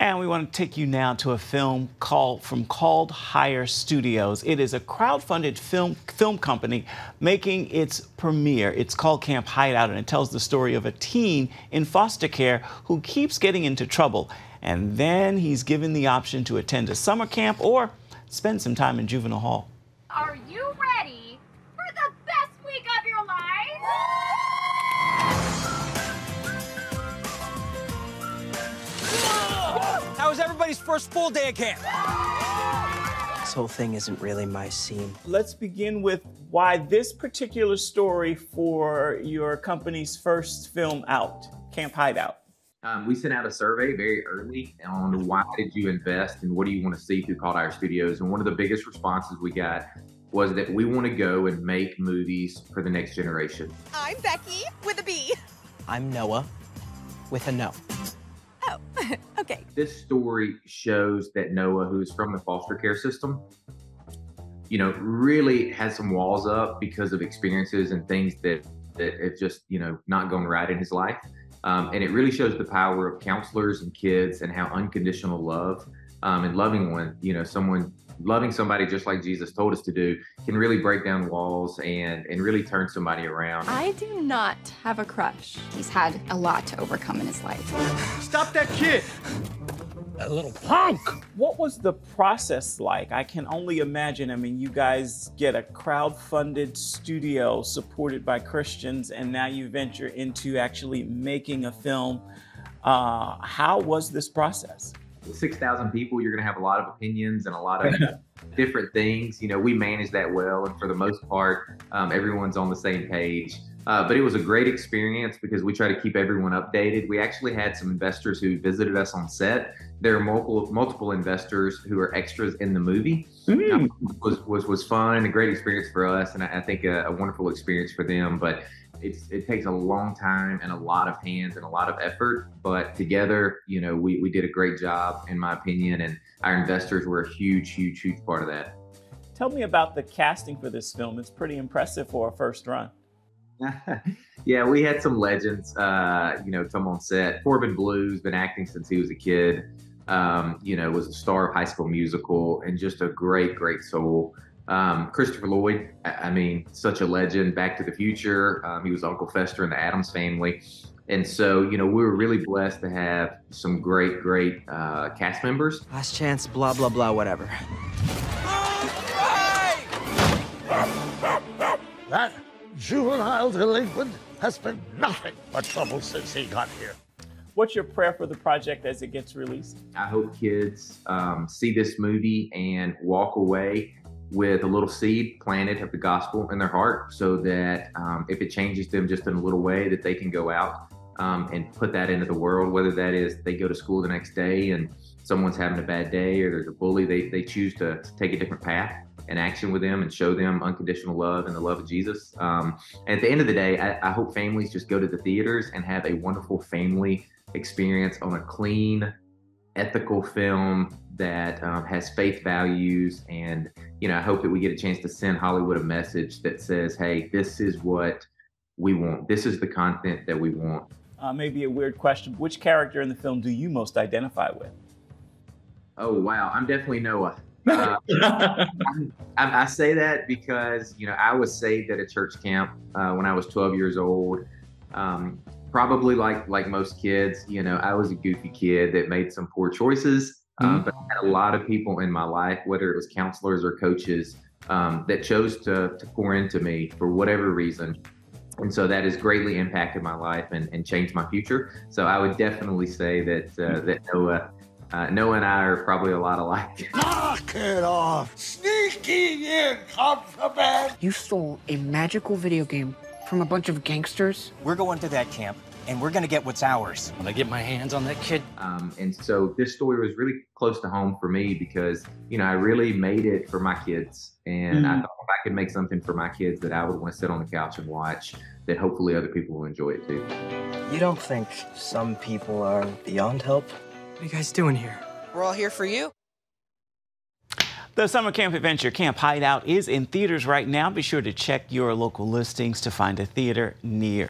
And we want to take you now to a film called from Called Higher Studios. It is a crowd-funded film film company making its premiere. It's called Camp Hideout, and it tells the story of a teen in foster care who keeps getting into trouble. And then he's given the option to attend a summer camp or spend some time in juvenile hall. Are everybody's first full day of camp? This whole thing isn't really my scene. Let's begin with why this particular story for your company's first film out, Camp Hideout. Um, we sent out a survey very early on why did you invest and what do you want to see through Called Higher Studios. And one of the biggest responses we got was that we want to go and make movies for the next generation. I'm Becky with a B. I'm Noah with a no. Okay. This story shows that Noah, who's from the foster care system, you know, really has some walls up because of experiences and things that that have just, you know, not gone right in his life. Um, and it really shows the power of counselors and kids and how unconditional love um, and loving one, you know, someone loving somebody just like Jesus told us to do can really break down walls and and really turn somebody around. I do not have a crush. He's had a lot to overcome in his life. Stop that kid! A little punk. What was the process like? I can only imagine. I mean, you guys get a crowd-funded studio supported by Christians, and now you venture into actually making a film. Uh, how was this process? 6,000 people, you're going to have a lot of opinions and a lot of different things. You know, we manage that well. And for the most part, um, everyone's on the same page. Uh, but it was a great experience because we try to keep everyone updated. We actually had some investors who visited us on set. There are multiple multiple investors who are extras in the movie. Mm. Um, was was was fun, a great experience for us, and I, I think a, a wonderful experience for them. But it's it takes a long time and a lot of hands and a lot of effort but together you know we, we did a great job in my opinion and our investors were a huge huge huge part of that. Tell me about the casting for this film. It's pretty impressive for a first run. Yeah we had some legends uh, you know come on set. Corbin Bleu's been acting since he was a kid. Um, you know was a star of high school musical and just a great great soul um, Christopher Lloyd, I mean, such a legend. Back to the Future. Um, he was Uncle Fester in the Addams Family, and so you know we were really blessed to have some great, great uh, cast members. Last chance, blah blah blah, whatever. That juvenile delinquent has been nothing but trouble since he got here. What's your prayer for the project as it gets released? I hope kids um, see this movie and walk away with a little seed planted of the gospel in their heart so that um, if it changes them just in a little way that they can go out um, and put that into the world whether that is they go to school the next day and someone's having a bad day or there's a bully they, they choose to, take a different path and action with them and show them unconditional love and the love of jesus. Um, and at the end of the day I, I hope families just go to the theaters and have a wonderful family experience on a clean ethical film that um, has faith values and you know i hope that we get a chance to send hollywood a message that says hey this is what we want. This is the content that we want. Uh, maybe a weird question. Which character in the film do you most identify with? Oh wow. I'm definitely noah. Uh, I, I, say that because you know I was saved at a church camp uh, when I was 12 years old. Um, probably like like most kids, you know, I was a goofy kid that made some poor choices. Um, mm-hmm. but I had a lot of people in my life, whether it was counselors or coaches, um, that chose to to pour into me for whatever reason. And so that has greatly impacted my life and, and changed my future. So I would definitely say that uh, that Noah uh, Noah and I are probably a lot alike. Knock it off! Sneaking in contraband! You stole a magical video game from a bunch of gangsters? We're going to that camp and we're going to get what's ours. When I get my hands on that kid. Um, and so this story was really close to home for me because, you know, I really made it for my kids. And mm. I thought if I could make something for my kids that I would want to sit on the couch and watch, that hopefully other people will enjoy it too. You don't think some people are beyond help? What are you guys doing here? We're all here for you. The summer camp adventure Camp Hideout is in theaters right now. Be sure to check your local listings to find a theater near